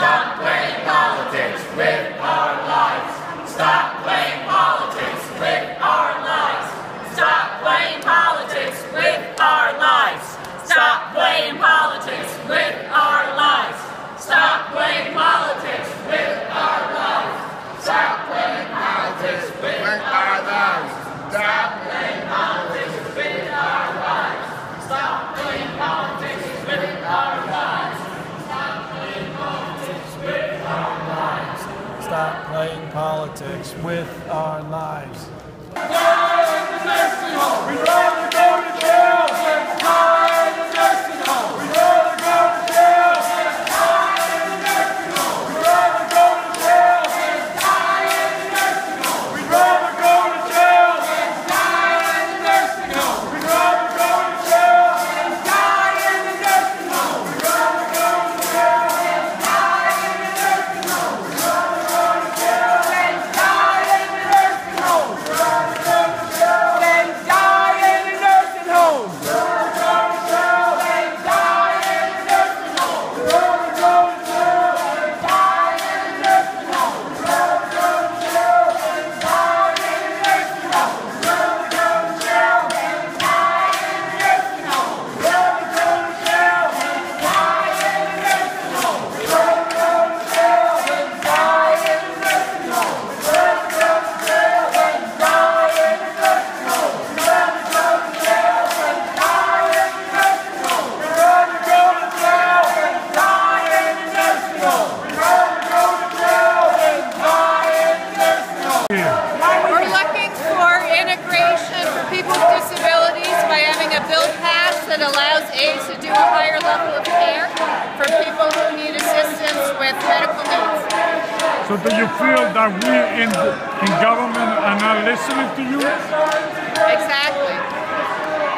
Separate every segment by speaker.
Speaker 1: Stop playing politics with our lives. Stop playing politics with our lives. Stop playing politics with our lives. Stop playing politics with our lives. Stop playing politics with our lives. Stop playing politics with our lives. Stop politics with our lives.
Speaker 2: So do you feel that we in, in government are not listening to you?
Speaker 3: Exactly.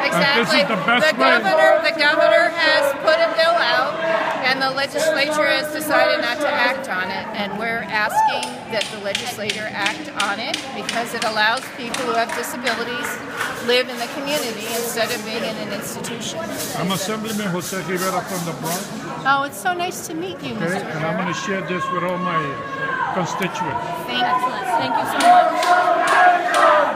Speaker 3: Exactly.
Speaker 2: this is the best way.
Speaker 3: governor, the governor has put a bill out, and the legislature has decided not to act on it. And we're asking that the legislature act on it because it allows people who have disabilities live in the community instead of being in an institution.
Speaker 2: I'm Assemblyman Jose Rivera from the Bronx,
Speaker 3: Oh, it's so nice to meet you,
Speaker 2: okay?
Speaker 3: Mr.
Speaker 2: And I'm going to share this with all my constituents.
Speaker 3: Thank you. Thank you so much.